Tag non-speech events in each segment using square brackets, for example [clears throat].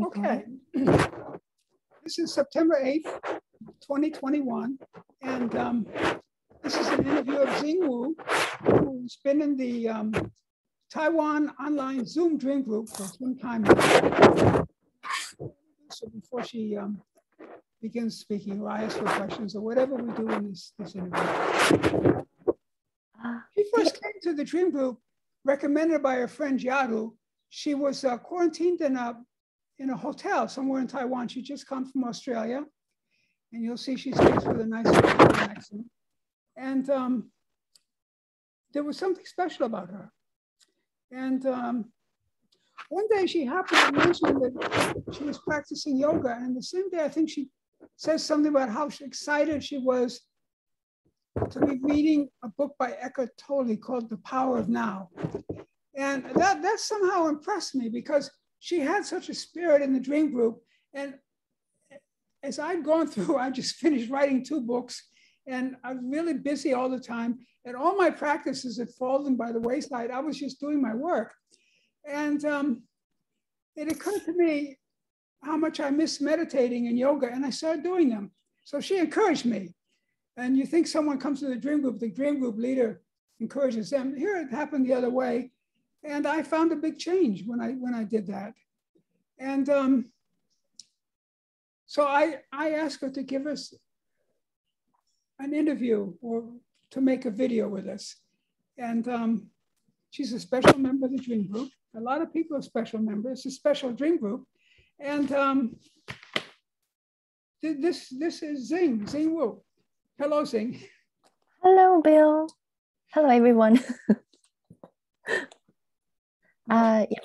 Okay. [clears throat] This is September 8th, 2021. And um, this is an interview of Zing Wu, who's been in the um, Taiwan online Zoom Dream Group for some time now. So before she um, begins speaking or I ask her questions or whatever we do in this, this interview. She first came to the Dream Group recommended by her friend Jiaru. She was uh, quarantined in a in a hotel somewhere in Taiwan. She just come from Australia. And you'll see she speaks with a nice accent. And um, there was something special about her. And um, one day she happened to mention that she was practicing yoga. And the same day, I think she says something about how excited she was to be reading a book by Eckhart Tolle called The Power of Now. And that, that somehow impressed me because she had such a spirit in the dream group. And as I'd gone [laughs] through, I just finished writing two books and I was really busy all the time. And all my practices had fallen by the wayside. I was just doing my work. And um, it occurred to me how much I miss meditating and yoga, and I started doing them. So she encouraged me. And you think someone comes to the dream group, the dream group leader encourages them. Here it happened the other way. And I found a big change when I when I did that. And um, so I, I asked her to give us an interview or to make a video with us. And um, she's a special member of the Dream Group. A lot of people are special members. It's a special Dream Group. And um, this, this is Zing, Zing Wu. Hello, Zing. Hello, Bill. Hello, everyone. [laughs] Uh, yeah.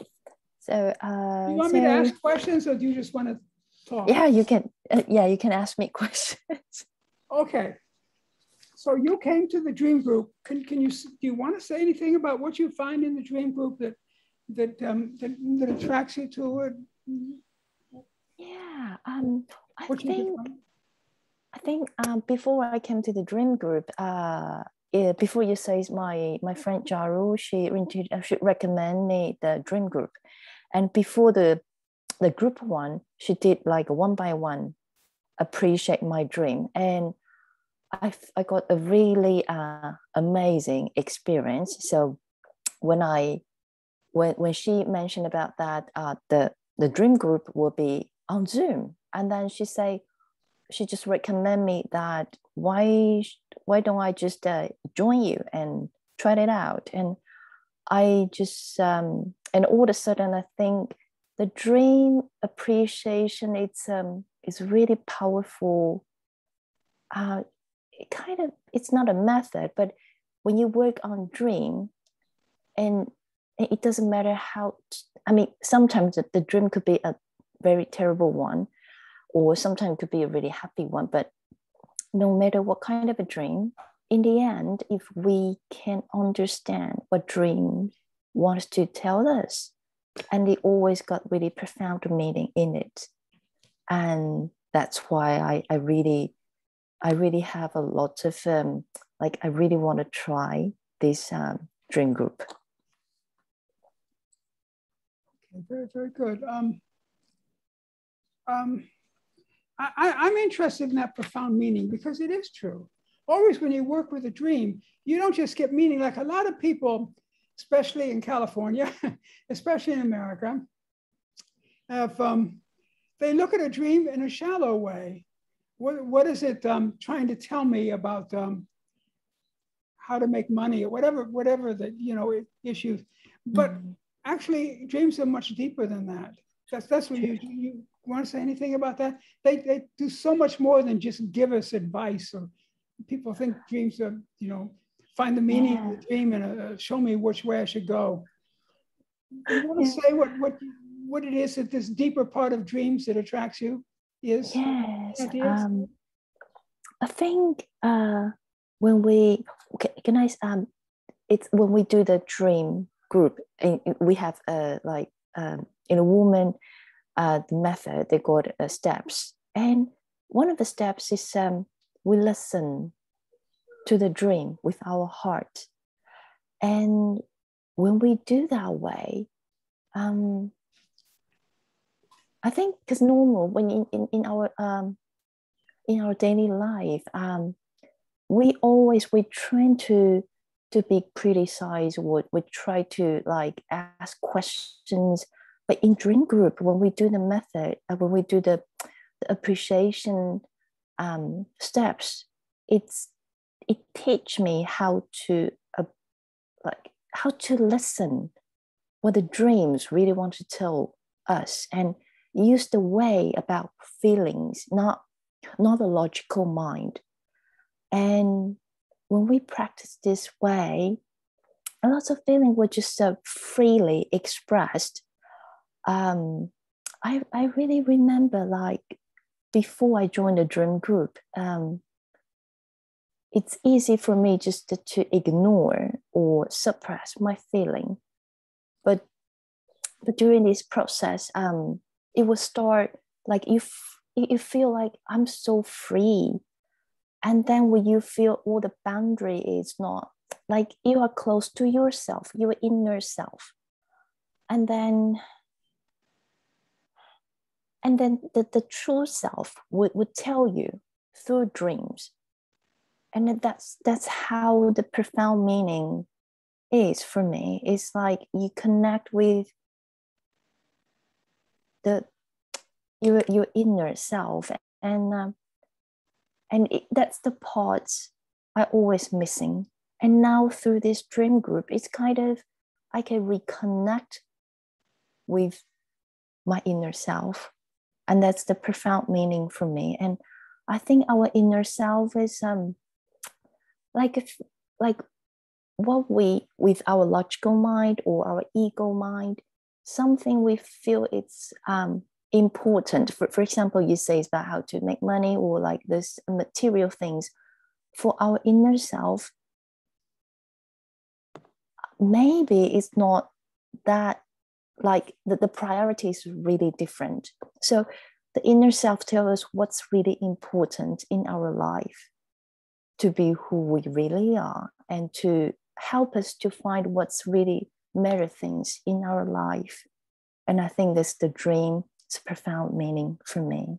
So, uh, you want so, me to ask questions or do you just want to talk? Yeah, you can. Uh, yeah, you can ask me [laughs] questions. okay. So you came to the dream group. Can, can you do you want to say anything about what you find in the dream group that that um, that, that attracts you to it? Yeah, um, I what think I think um, before I came to the dream group, uh, uh, before you say my my friend Jaru, she uh, she recommend me the dream group, and before the the group one, she did like one by one, appreciate my dream, and I I got a really uh, amazing experience. So when I when when she mentioned about that, uh, the the dream group will be on Zoom, and then she say she just recommend me that why why don't I just uh, join you and try it out? And I just um, and all of a sudden I think the dream appreciation it's um it's really powerful. Uh, it kind of it's not a method, but when you work on dream, and it doesn't matter how. I mean, sometimes the dream could be a very terrible one, or sometimes it could be a really happy one. But no matter what kind of a dream, in the end, if we can understand what dream wants to tell us, and it always got really profound meaning in it. And that's why I, I really, I really have a lot of um, like I really want to try this um, dream group. Okay, very, very good. Um, um, I, am interested in that profound meaning because it is true. Always, when you work with a dream, you don't just get meaning. Like a lot of people, especially in California, [laughs] especially in America, have, um, they look at a dream in a shallow way. What, what is it um, trying to tell me about um, how to make money or whatever, whatever the you know issues? But mm-hmm. actually, dreams are much deeper than that. That's that's what you, you want to say anything about that? They, they do so much more than just give us advice or people think dreams are, you know, find the meaning yeah. of the dream and uh, show me which way I should go. Do you want to yeah. say what, what, what it is that this deeper part of dreams that attracts you is? Yes. Um, I think uh, when we, okay, can I, um, it's when we do the dream group, and we have uh, like um, in Ullman, uh, the method, they got uh, steps. And one of the steps is um, we listen to the dream with our heart. And when we do that way, um, I think because normal when in, in, in our um in our daily life, um, we always we train to to be criticized or we try to like ask questions. But in dream group, when we do the method, uh, when we do the, the appreciation um, steps, it's it teach me how to uh, like how to listen what the dreams really want to tell us and use the way about feelings, not not a logical mind. And when we practice this way, a lot of feeling were just uh, freely expressed. Um, I, I really remember like before I joined the dream group, um, it's easy for me just to, to ignore or suppress my feeling. But but during this process, um, it will start like you f- you feel like I'm so free. And then when you feel all the boundary is not like you are close to yourself, your inner self. And then and then the, the true self would, would tell you through dreams. And that's that's how the profound meaning is for me. It's like you connect with the your your inner self and um, and it, that's the part i always missing and now through this dream group it's kind of i can reconnect with my inner self and that's the profound meaning for me. And i think our inner self is um like if, like what we with our logical mind or our ego mind something we feel it's um important. For, for example you say it's about how to make money or like this material things. For our inner self maybe it's not that like the, the priority is really different. So the inner self tells us what's really important in our life to be who we really are and to help us to find what's really matter things in our life. And i think that's the dream. It's a profound meaning for me.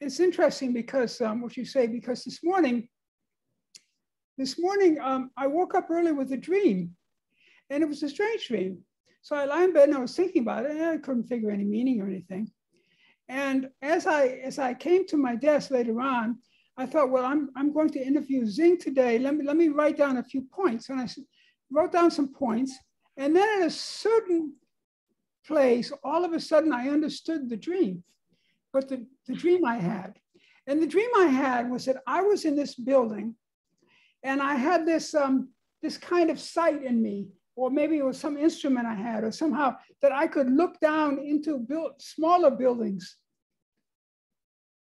It's interesting because um, what you say, because this morning, this morning um, I woke up early with a dream and it was a strange dream. So I lay in bed and I was thinking about it and I couldn't figure any meaning or anything. And as I as I came to my desk later on, I thought, well, I'm, I'm going to interview Zing today. Let me, let me write down a few points. And I wrote down some points. And then at a certain place, all of a sudden I understood the dream, but the, the dream I had. And the dream I had was that I was in this building and I had this, um, this kind of sight in me, or maybe it was some instrument I had, or somehow that I could look down into build, smaller buildings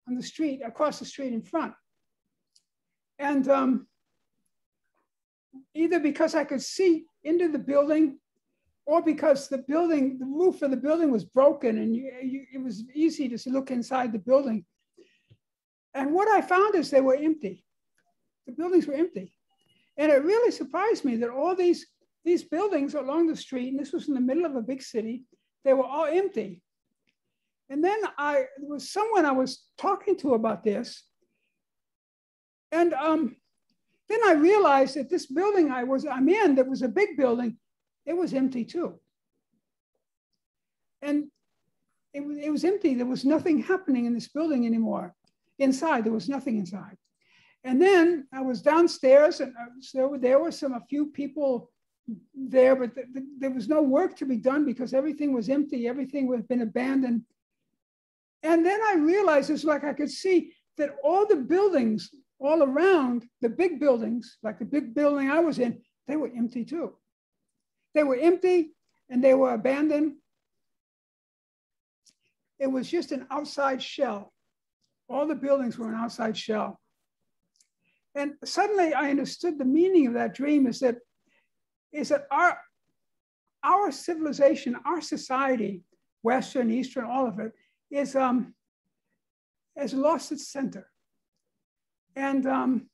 on the street, across the street in front. And um, either because I could see into the building or because the building, the roof of the building was broken and you, you, it was easy to look inside the building. And what I found is they were empty. The buildings were empty. And it really surprised me that all these, these buildings along the street, and this was in the middle of a big city, they were all empty. And then I there was someone I was talking to about this. And um, then I realized that this building I was I'm in, that was a big building, it was empty too. And it it was empty. There was nothing happening in this building anymore. Inside, there was nothing inside. And then I was downstairs, and so there were some a few people there, but th- th- there was no work to be done because everything was empty. Everything had been abandoned. And then I realized it's like I could see that all the buildings all around, the big buildings, like the big building I was in, they were empty too. They were empty and they were abandoned. It was just an outside shell. All the buildings were an outside shell. And suddenly I understood the meaning of that dream is that, is that our, our civilization, our society, Western, Eastern, all of it, is um, has lost its center. And um,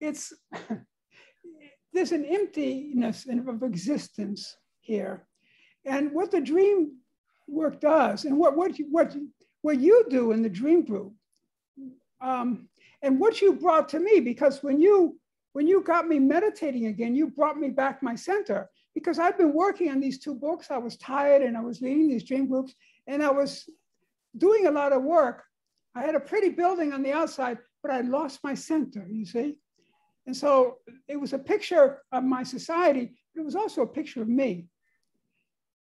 it's [laughs] there's an emptiness of existence here. And what the dream work does and what what you, what what you do in the dream group um, and what you brought to me because when you when you got me meditating again you brought me back my center because i've been working on these two books i was tired and i was leading these dream groups and i was doing a lot of work i had a pretty building on the outside but i lost my center you see and so it was a picture of my society but it was also a picture of me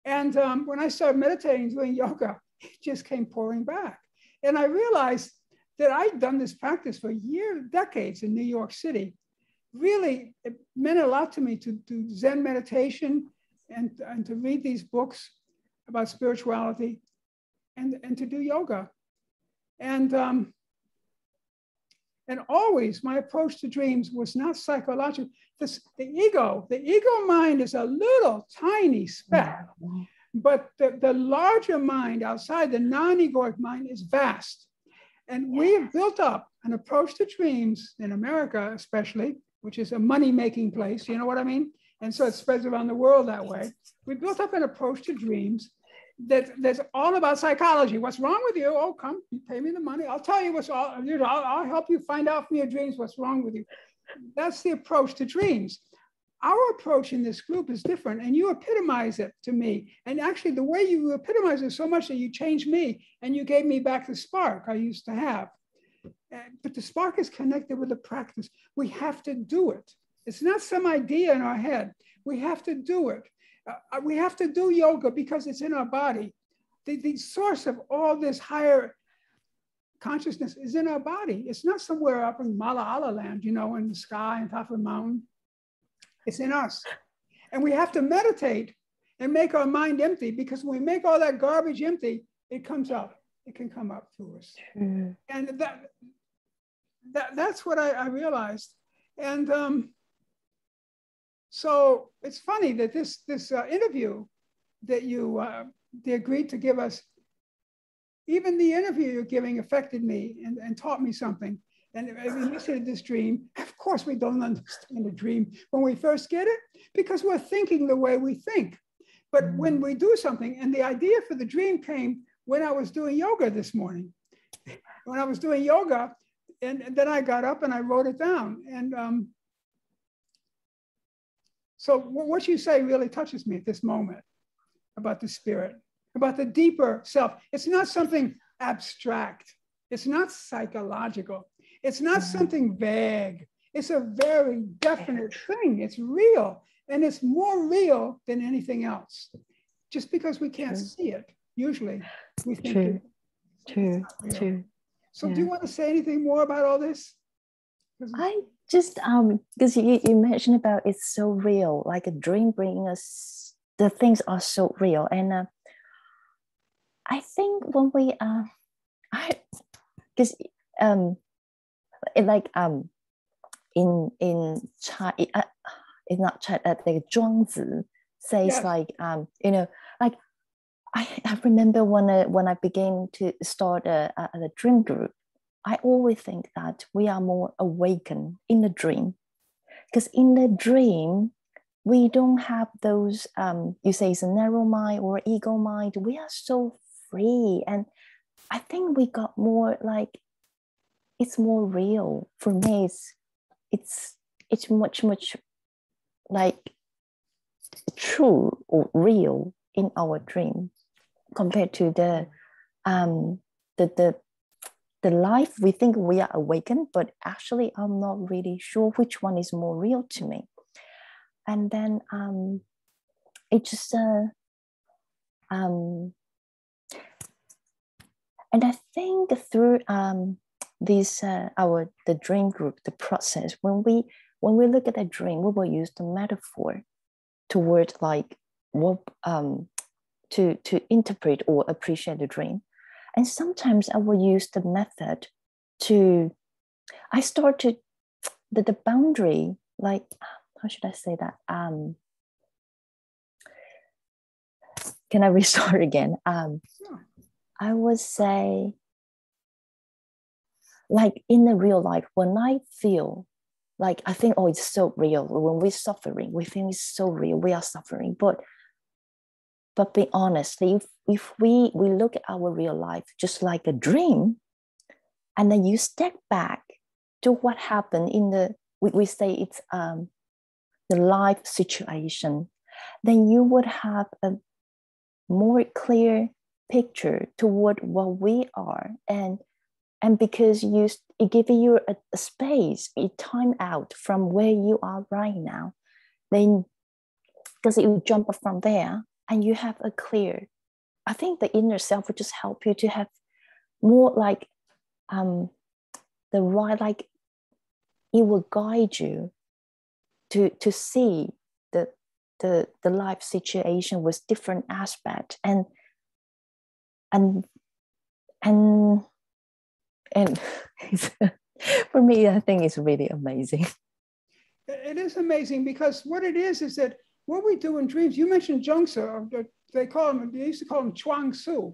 and um, when I started meditating, doing yoga, [laughs] it just came pouring back. And I realized that I'd done this practice for years, decades in New York City. Really, it meant a lot to me to do Zen meditation and, and to read these books about spirituality and, and to do yoga. And, um, and always my approach to dreams was not psychological. This, the ego, the ego mind is a little tiny speck, but the, the larger mind outside the non-egoic mind is vast. And we have built up an approach to dreams in America, especially, which is a money-making place, you know what I mean? And so it spreads around the world that way. We built up an approach to dreams that that's all about psychology. What's wrong with you? Oh, come, pay me the money. I'll tell you what's all. You know, I'll, I'll help you find out from your dreams what's wrong with you. That's the approach to dreams. Our approach in this group is different, and you epitomize it to me. And actually, the way you epitomize it so much that you changed me and you gave me back the spark I used to have. But the spark is connected with the practice. We have to do it. It's not some idea in our head. We have to do it. Uh, we have to do yoga because it's in our body. The, the source of all this higher consciousness is in our body. It's not somewhere up in Malala land, you know, in the sky on top of a mountain. It's in us. And we have to meditate and make our mind empty because when we make all that garbage empty, it comes up. It can come up to us. Mm. And that, that that's what I, I realized. And um, so it's funny that this this uh, interview that you uh, they agreed to give us, even the interview you're giving affected me and, and taught me something. And you said this dream. Of course, we don't [laughs] understand a dream when we first get it because we're thinking the way we think. But mm. when we do something, and the idea for the dream came when I was doing yoga this morning. [laughs] When I was doing yoga, and, and then I got up and I wrote it down. And um, so what you say really touches me at this moment about the spirit, about the deeper self. It's not something abstract. It's not psychological. It's not mm-hmm. something vague. It's a very definite thing. It's real. And it's more real than anything else. Just because we can't true. see it, usually we think true. True. True. So yeah. do you want to say anything more about all this? I just um because you, you mentioned about it's so real like a dream bringing us the things are so real and uh, i think when we uh i because um it like um in in China uh, it's not China uh, like Zhuangzi says yeah. like um you know like I, I remember when I, when I began to start a, a, a dream group I always think that we are more awakened in the dream. Because in the dream, we don't have those, um, you say it's a narrow mind or ego mind. We are so free. And I think we got more like, it's more real. For me, it's, it's, it's much, much like true or real in our dream compared to the, um, the, the the life we think we are awakened, but actually I'm not really sure which one is more real to me. And then um, it just, uh, um, and I think through um, this uh, our the dream group, the process when we when we look at a dream, we will use the metaphor toward like what um, to to interpret or appreciate the dream and sometimes I will use the method to, I started the, the boundary, like, how should I say that? Um, can I restart [laughs] again? Um, I would say, like in the real life, when I feel like I think, oh, it's so real. When we're suffering, we think it's so real. We are suffering, but but be honest, if, if we, we look at our real life just like a dream, and then you step back to what happened in the, we, we say it's um, the life situation, then you would have a more clear picture toward what we are. And, and because you, it gives you a, a space, a time out from where you are right now, then because it jump from there and you have a clear i think the inner self will just help you to have more like um the right like it will guide you to to see the the the life situation with different aspect and and and and [laughs] for me i think it's really amazing. It is amazing because what it is is that what we do in dreams, you mentioned Zhuangzi, they call him, they used to call him Chuang Tzu.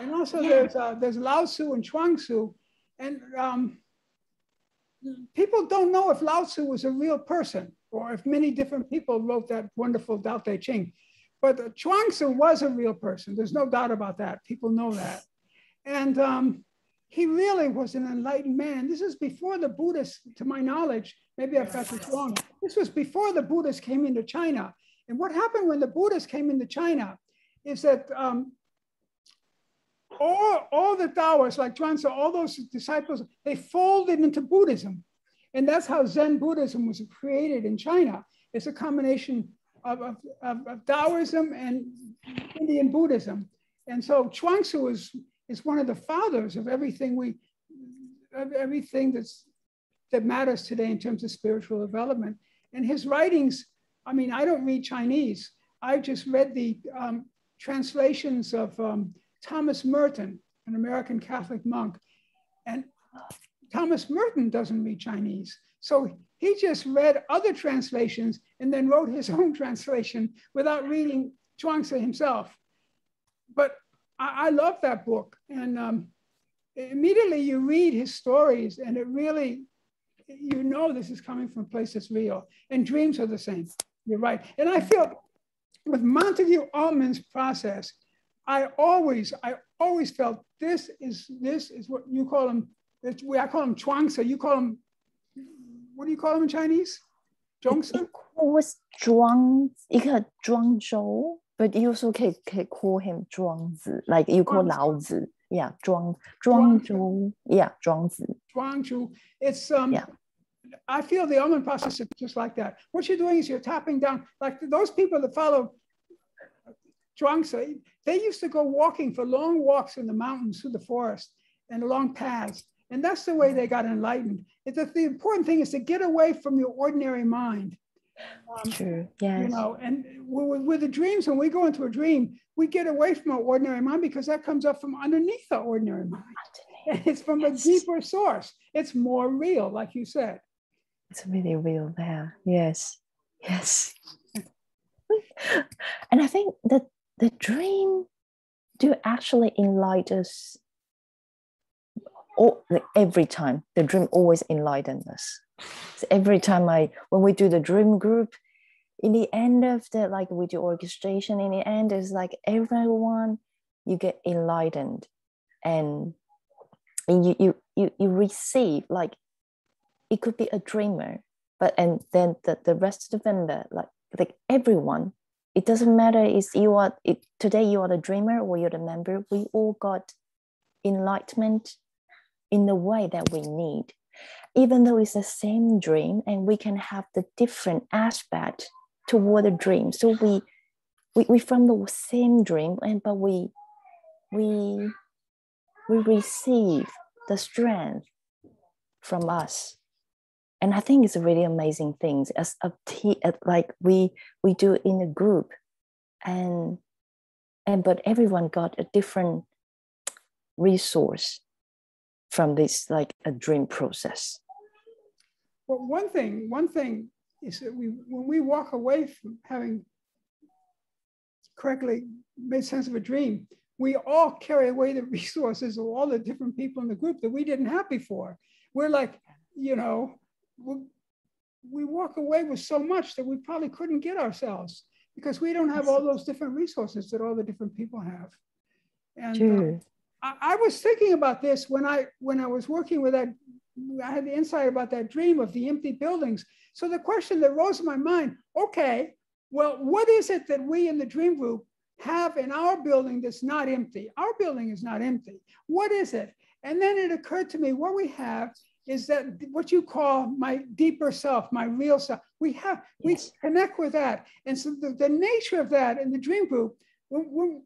And also yeah. there's, uh, there's Lao Tzu and Chuang Tzu. And um, people don't know if Lao Tzu was a real person or if many different people wrote that wonderful Tao Te Ching. But uh, Chuang Tzu was a real person. There's no doubt about that. People know that. And um, he really was an enlightened man. This is before the Buddhists, to my knowledge, maybe I've got this wrong. This was before the Buddhists came into China. And what happened when the Buddhists came into China is that um, all, all the Taoists, like Zhuangzi, all those disciples, they folded into Buddhism. And that's how Zen Buddhism was created in China. It's a combination of, of, of, Taoism and Indian Buddhism. And so Chuang-Tzu is, is one of the fathers of everything we, of everything that's, that matters today in terms of spiritual development. And his writings I mean, I don't read Chinese. I just read the um, translations of um, Thomas Merton, an American Catholic monk. And Thomas Merton doesn't read Chinese. So he just read other translations and then wrote his [laughs] own translation without reading Chuang-Tzu himself. But I, I love that book. And um, immediately you read his stories and it really, you know this is coming from a place that's real. And dreams are the same. You're right. And I feel with Montague Ullman's process, I always, I always felt this is this is what you call them. I call them chuangsa. You call them. What do you call them in Chinese? Zhongsa. Was Zhuang? 一个庄周 but you also can, can call him Zhuangzi, like you call Laozi. Yeah, Zhuang, Zhuangzhu. Yeah, Zhuangzi. Zhuangzhu. It's um, yeah. I feel the Ullman process is just like that. What you're doing is you're tapping down, like those people that follow Zhuangzi, they used to go walking for long walks in the mountains through the forest and along paths. And that's the way they got enlightened. It, the, the important thing is to get away from your ordinary mind. Um, True. Yes. You know, and with, with the dreams, when we go into a dream, we get away from our ordinary mind because that comes up from underneath our ordinary mind. It's from yes. a deeper source. It's more real, like you said. It's really real there. Yes. Yes. [laughs] and I think that the dream do actually enlighten us all, like every time. The dream always enlightens us. So every time I when we do the dream group, in the end of the like we do orchestration, in the end is like everyone you get enlightened and you you you, you receive like it could be a dreamer but and then the, the rest of the member like like everyone it doesn't matter is you are it, today you are the dreamer or you're the member we all got enlightenment in the way that we need. Even though it's the same dream and we can have the different aspect toward the dream. So we we, we from the same dream and but we we we receive the strength from us and i think it's a really amazing thing as a team uh, like we we do in a group. And and but everyone got a different resource from this like a dream process. Well one thing one thing is that we when we walk away from having correctly made sense of a dream we all carry away the [laughs] resources of all the different people in the group that we didn't have before. We're like you know we walk away with so much that we probably couldn't get ourselves because we don't have all those different resources that all the different people have. And uh, I, I was thinking about this when I when I was working with that. I had the insight about that dream of the empty buildings. So the question that rose in my mind: Okay, well, what is it that we in the dream group have in our building that's not empty? Our building is not empty. What is it? And then it occurred to me what we have is that what you call my deeper self, my real self. We have, yes. we connect with that. And so the, the nature of that in the dream group, when, when,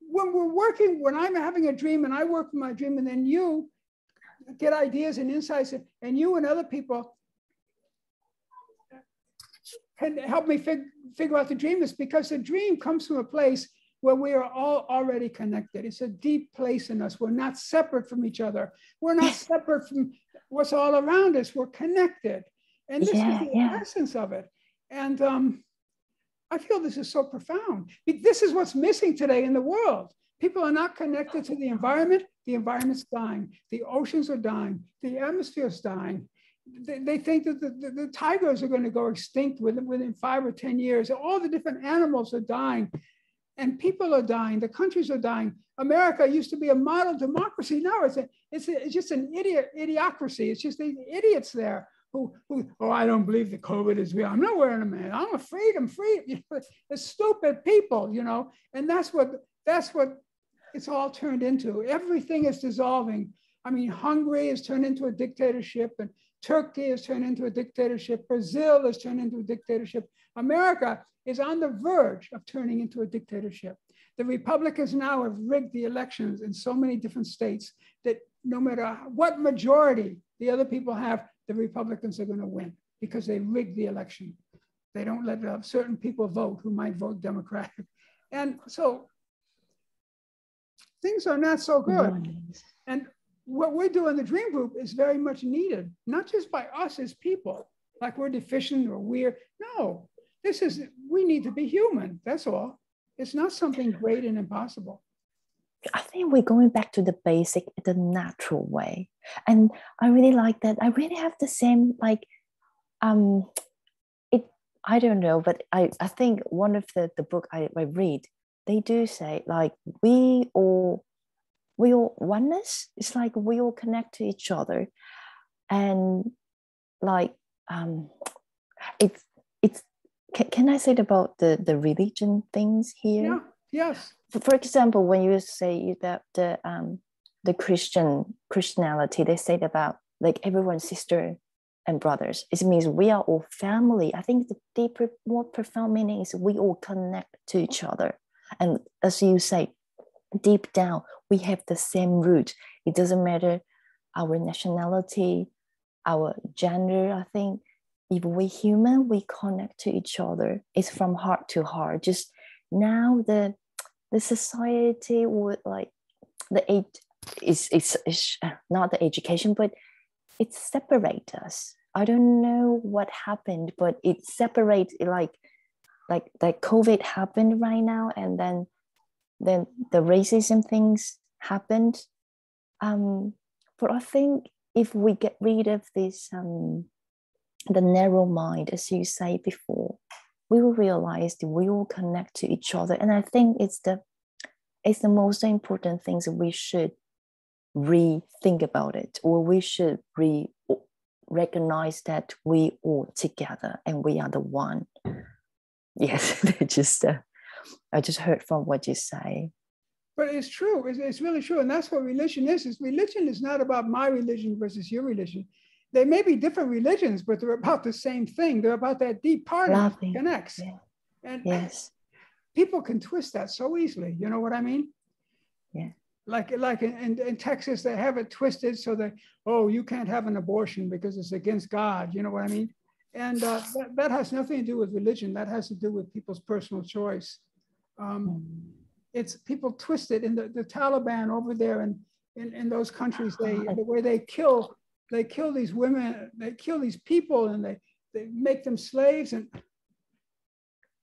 when we're working, when I'm having a dream and I work with my dream, and then you get ideas and insights, and you and other people can help me fig- figure out the dream, is because the dream comes from a place where we are all already connected. It's a deep place in us. We're not separate from each other. We're not separate from what's all around us. We're connected. And this yeah, is the yeah. essence of it. And um, I feel this is so profound. This is what's missing today in the world. People are not connected to the environment. The environment's dying. The oceans are dying. The atmosphere's dying. They, they think that the, the, the, tigers are going to go extinct within, within five or 10 years. All the different animals are dying and people are dying. The countries are dying. America used to be a model democracy. Now it's, a, it's, it's just an idiot, idiocracy. It's just the idiots there who, who, oh, I don't believe the COVID is real. I'm not wearing a mask. I'm afraid. I'm free. [laughs] The stupid people, you know, and that's what that's what it's all turned into. Everything is dissolving. I mean, Hungary has turned into a dictatorship, and Turkey has turned into a dictatorship. Brazil has turned into a dictatorship. America is on the verge of turning into a dictatorship. The Republicans now have rigged the elections in so many different states that no matter what majority the other people have, the Republicans are going to win because they rigged the election. They don't let uh, certain people vote who might vote Democratic. [laughs] And so things are not so good. And what we do in the Dream Group is very much needed, not just by us as people, like we're deficient or weird. No, this is, we need to be human. That's all. It's not something great and impossible. I think we're going back to the basic, the natural way. And I really like that. I really have the same, like, um, it, I don't know, but I, I think one of the, the book I, I read, they do say like, we all, we all oneness. It's like we all connect to each other. And like, um, it's, it's, can, can I say it about the, the religion things here? Yeah, yes for example, when you say that the um, the Christian Christianity, they say about like everyone's sister and brothers. It means we are all family. I think the deeper, more profound meaning is we all connect to each other. And as you say, deep down, we have the same root. It doesn't matter our nationality, our gender. I think if we human, we connect to each other. It's from heart to heart. Just now the the society would like the age is is, is not the education but it separates us. I don't know what happened but it separates like like like covid happened right now and then then the racism things happened. Um but i think if we get rid of this um the narrow mind as you say before we will realize that we will connect to each other. And I think it's the it's the most important things that we should rethink about it, or we should re recognize that we all together and we are the one. Yes, [laughs] just uh, I just heard from what you say. But it's true. It's, it's really true, and that's what religion is. Is religion is not about my religion versus your religion they may be different religions, but they're about the same thing. They're about that deep part that connects. Yeah. And yes. people can twist that so easily. You know what I mean? Yeah. Like, like in, in Texas, they have it twisted so that, oh, you can't have an abortion because it's against God. You know what I mean? And uh, that, that has nothing to do with religion. That has to do with people's personal choice. Um, mm. It's people twist it in the, the Taliban over there and in, in those countries, they the way they kill they kill these women, they kill these people, and they, they make them slaves. And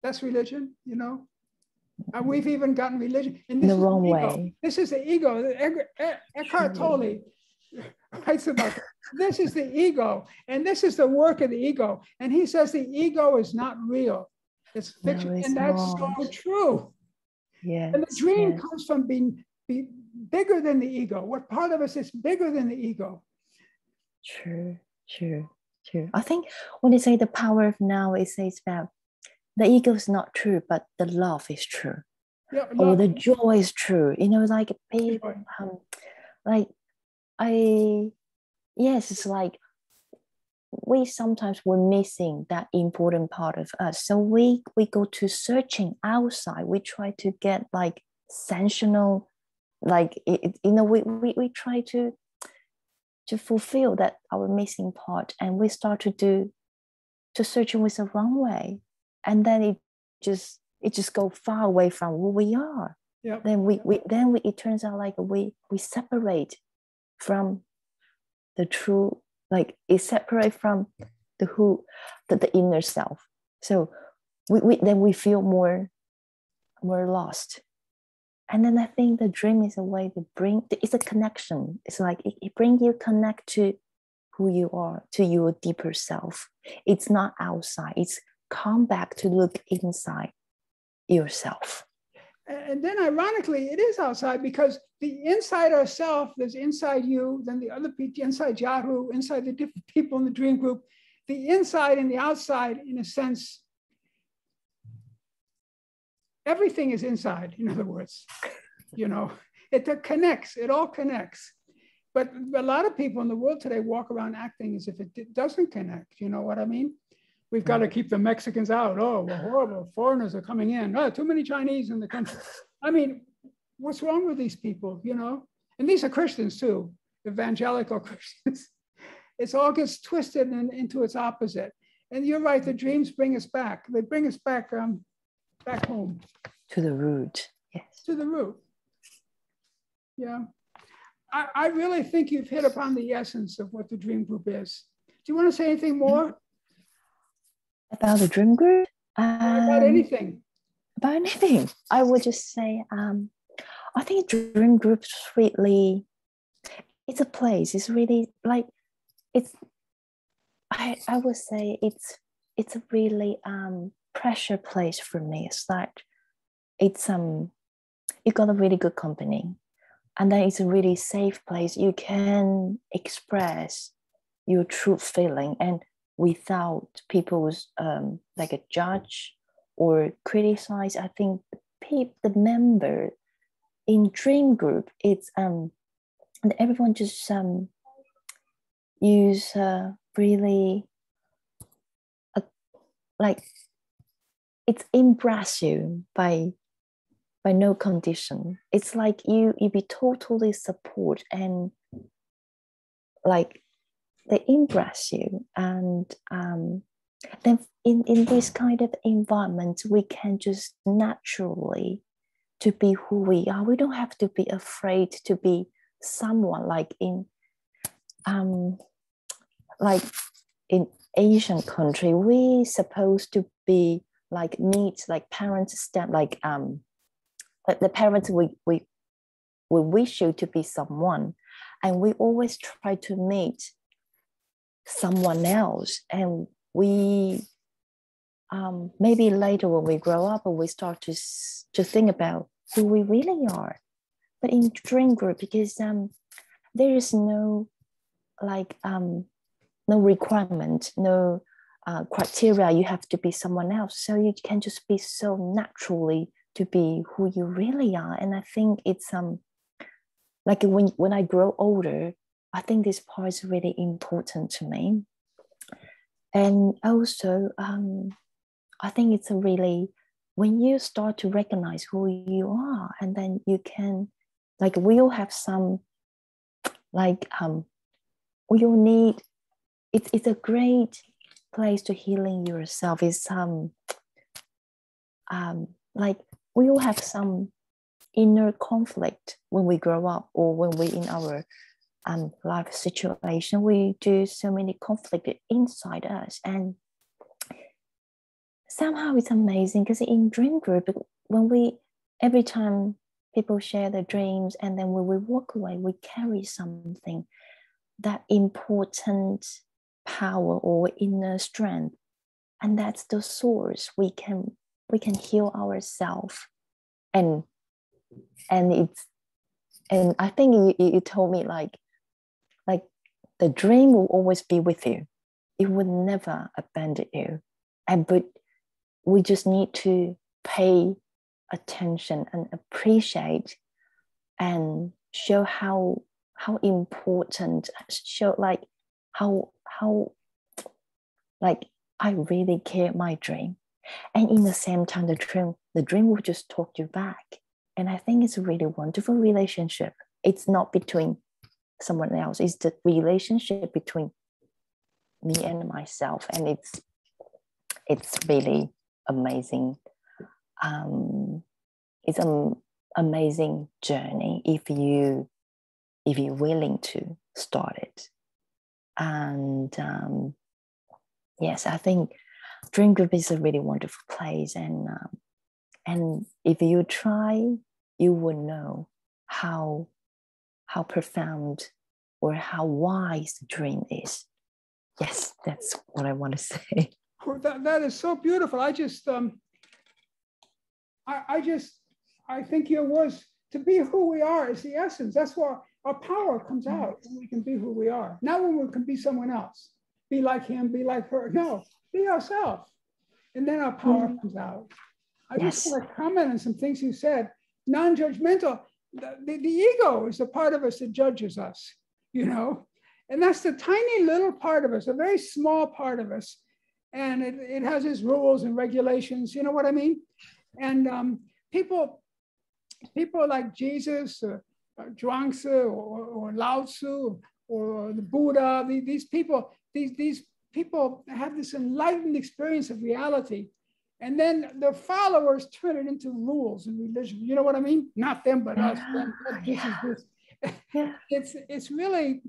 that's religion, you know? And we've even gotten religion in the wrong the way. This is the ego. Eckhart Tolle writes about this. this is the ego, and this is the work of the ego. And he says the ego is not real. It's fiction, no, it's and that's not. so true. Yeah. And the dream yes. comes from being be bigger than the ego. What part of us is bigger than the ego? True, true, true. I think when they say the power of now, it says that the ego is not true, but the love is true. Yeah, or the joy is true. You know, like people, um, like I, yes, it's like we sometimes we're missing that important part of us. So we we go to searching outside. We try to get like sensational, like it, you know, we, we we try to to fulfill that our missing part, and we start to do to searching with the wrong way, and then it just it just go far away from who we are. Yeah. Then we, we then we it turns out like we we separate from the true like it separate from the who the, the inner self so we, we then we feel more more lost and then i think the dream is a way to bring it's a connection. It's like it, it brings you connect to who you are to your deeper self. It's not outside. It's come back to look inside yourself. And then ironically, it is outside because the inside ourself, there's inside you, then the other people, inside yahoo inside the different [laughs] people in the dream group, the inside and the outside, in a sense, everything is inside, in other words, you know, it connects, it all connects. But a lot of people in the world today walk around acting as if it doesn't connect, you know what I mean? We've got to keep the Mexicans out. Oh, well, horrible. Foreigners are coming in. Oh, too many Chinese in the country. [laughs] I mean, what's wrong with these people, you know? And these are Christians too, evangelical [laughs] Christians. It all gets twisted in, into its opposite. And you're right, the dreams bring us back. They bring us back um, back home. To the root, yes. To the root. Yeah. I, I really think you've hit upon the essence of what the dream group is. Do you want to say anything more? About the dream group? Um, about anything. About anything. I would just say, um, I think dream groups really, it's a place. It's really like, it's, I, I would say it's, it's a really um, pressure place for me. is that it's, um, you got a really good company and then it's a really safe place. You can express your true feeling and without people's um, like a judge or criticize. I think the, the member in dream group, it's um, and everyone just um, use uh, really a, like it's embrace you by by no condition. It's like you you be totally support and like they impress you and um, then in, in this kind of environment we can just naturally to be who we are we don't have to be afraid to be someone like in um like in asian country we supposed to be like meet like parents stand like um the parents we we we wish you to be someone. And we always try to meet someone else. And we um, maybe later when we grow up we start to to think about who we really are. But in dream group because um, there is no like um, no requirement no uh, criteria you have to be someone else so you can just be so naturally to be who you really are and i think it's um like when when i grow older I think this part is really important to me. And also, um, I think it's a really, when you start to recognize who you are, and then you can, like, we all have some, like, um, we all need, it's, it's a great place to healing yourself. Is um, um, like, we all have some inner conflict when we grow up or when we in our um, life situation, we do so many conflict inside us. And somehow it's amazing because in dream group, when we, every time people share their dreams and then when we walk away, we carry something that important power or inner strength. And that's the source we can we can heal ourselves and and it's and i think you, you told me like like the dream will always be with you. It will never abandon you. And but we just need to pay attention and appreciate and show how how important show like how how like i really care my dream. And in the same time the dream the dream will just talk you back. And i think it's a really wonderful relationship. It's not between someone else. It's the relationship between me and myself. And it's it's really amazing. Um it's an amazing journey if you if you're willing to start it and um, yes i think dream group is a really wonderful place and um, and if you try you will know how how profound or how wise the dream is. Yes that's what i want to [laughs] say. That, that is so beautiful. I just um I, I just i think your words to be who we are is the essence. That's where our power comes out when we can be who we are not when we can be someone else be like him be like her no be ourselves. And then our power mm. comes out. I yes. just want to comment on some things you said. Non judgmental. The, the, the, ego is the part of us that judges us, you know? And that's the tiny little part of us, a very small part of us. And it, it has its rules and regulations, you know what I mean? And um, people, people like Jesus or Zhuangzi or, or Lao Tzu or the Buddha, these people, these, these people have this enlightened experience of reality. And then the followers turn it into rules and religion. You know what I mean? Not them, but us. Them, this is this. [laughs] it's it's really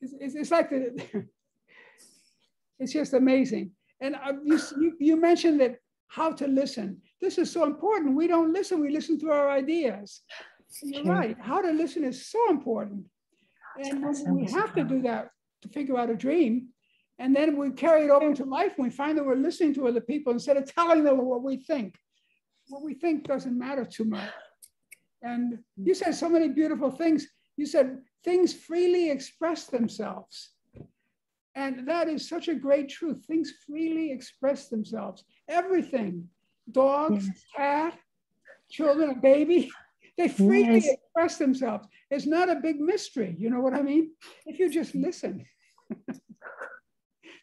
it's, it's like the [laughs] it's just amazing. And uh, you, you, you mentioned that how to listen. This is so important. We don't listen. We listen to our ideas. You're right. How to listen is so important. And we have to do that to figure out a dream, and then we carry it over into life and we find that we're listening to other people instead of telling them what we think. What we think doesn't matter too much. And you said so many beautiful things. You said things freely express themselves. And that is such a great truth. Things freely express themselves. Everything dogs, cat, children, a baby they freely yes. express themselves. It's not a big mystery. You know what I mean? If you just listen. [laughs]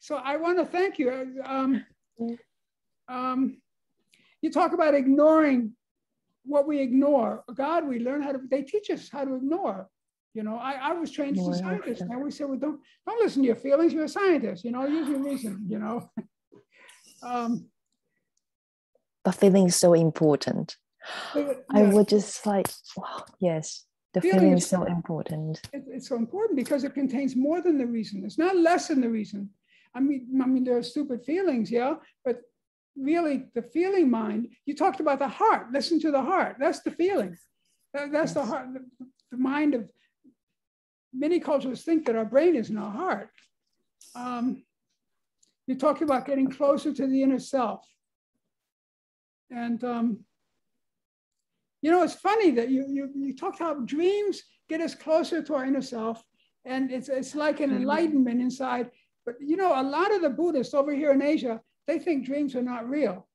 So I want to thank you. Um, um, you talk about ignoring what we ignore. God, we learn how to, they teach us how to ignore. You know, I, I was trained as a scientist, and we said, well, don't, don't listen to your feelings, you're a scientist, you know, use your reason, you know. [laughs] um, but feeling is so important. Yeah. I would just like, wow, yes, the feeling, feeling is so important. It, it's so important because it contains more than the reason. It's not less than the reason. I mean, I mean, there are stupid feelings, yeah, but really the feeling mind, you talked about the heart, listen to the heart. That's the feeling. That, that's yes. the heart, the, the, mind of many cultures think that our brain is in our heart. Um, you talk about getting closer to the inner self. And um, you know, it's funny that you you you talked how dreams get us closer to our inner self, and it's it's like an mm-hmm. enlightenment inside. But you know, a lot of the Buddhists over here in Asia, they think dreams are not real.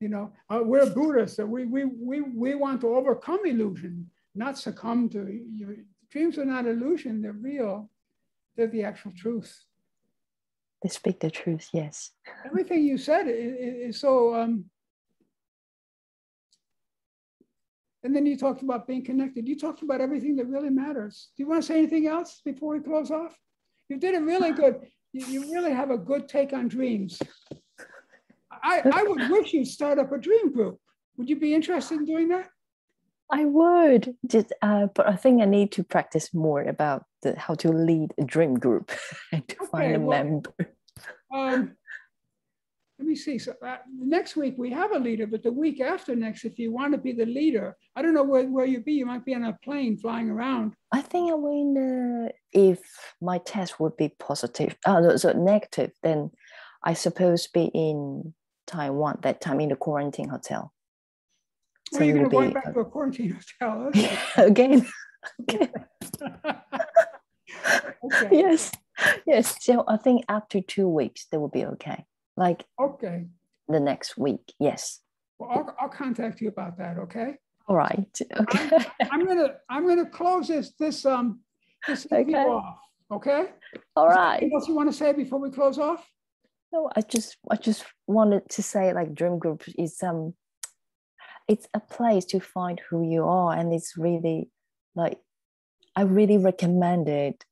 You know, uh, we're Buddhists, so we, we, we, we want to overcome illusion, not succumb to you. Dreams are not illusion, they're real. They're the actual truth. They speak the truth, yes. Everything you said is, is so. Um, and then you talked about being connected. You talked about everything that really matters. Do you want to say anything else before we close off? You did a really good, you, you really have a good take on dreams. I, I would [laughs] wish you'd start up a dream group. Would you be interested in doing that? I would, just, uh, but I think I need to practice more about the, how to lead a dream group [laughs] and to okay, find a well, member. Um, let me see. So uh, next week we have a leader, but the week after next, if you want to be the leader, I don't know where, where you be. You might be on a plane flying around. I think I mean, uh, if my test would be positive, uh, so negative, then I suppose be in Taiwan that time in the quarantine hotel. So well, you're going to go back to a quarantine hotel [laughs] again. [laughs] okay. okay. [laughs] Yes, yes. So I think after two weeks, they will be okay. Like okay, the next week. Yes. Well, I'll, I'll contact you about that. Okay. All right. [laughs] Okay. I'm, I'm gonna I'm gonna close this this um this okay. off. Okay. All right. Anything else you want to say before we close off? No, I just I just wanted to say like Dream Group is um it's a place to find who you are and it's really like I really recommended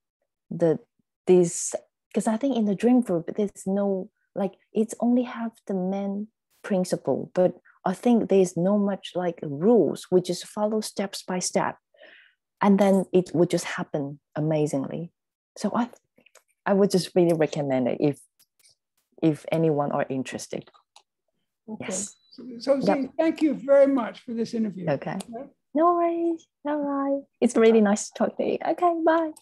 the this because I think in the Dream Group there's no like it's only have the main principle, but I think there's no much like rules. We just follow steps by step, and then it would just happen amazingly. So I, I would just really recommend it if, if anyone are interested. Okay. Yes. So, so yep. thank you very much for this interview. Okay. okay. No worries. No worries. It's really nice to talk to you. Okay. Bye.